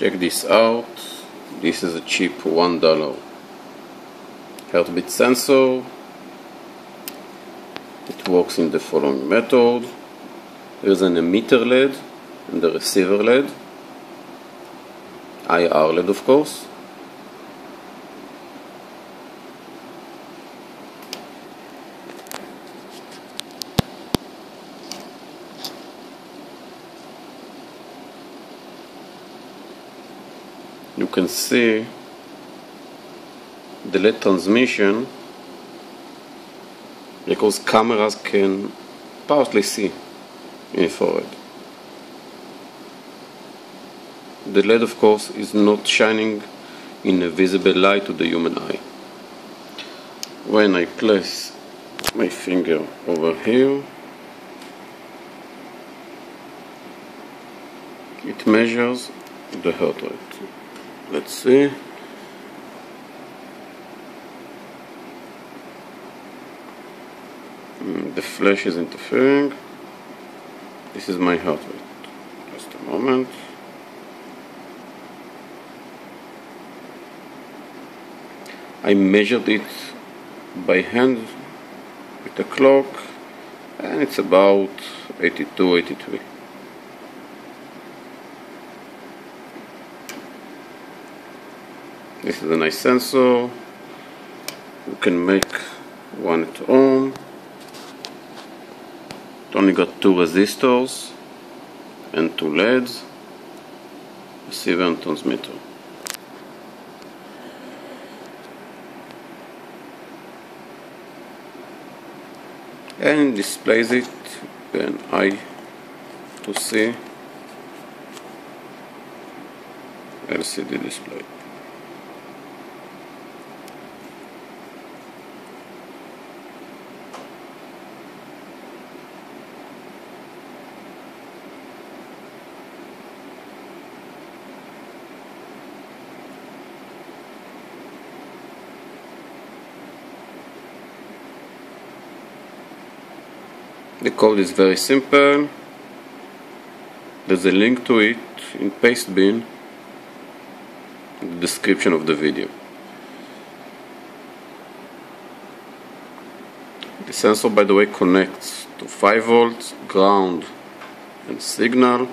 check this out. This is a cheap one dollar. Heartbeat sensor. It works in the following method. There's an emitter LED and the receiver LED. IR LED of course you can see the LED transmission because cameras can partly see infrared. The LED of course is not shining in a visible light to the human eye. When I place my finger over here it measures the heart rate. Let's see. Mm, the flash is interfering. This is my heart rate. Just a moment. I measured it by hand with a clock and it's about 82 83 this is a nice sensor. You can make one at home. It only got two resistors and two LEDs receiver and transmitter. And displays it an I to see LCD display The code is very simple. There's a link to it in Pastebin in the description of the video. The sensor by the way connects to 5 volts, ground and signal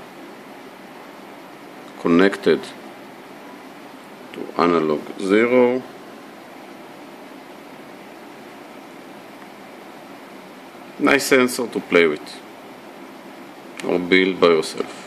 connected to analog 0 nice sensor to play with. Or build by yourself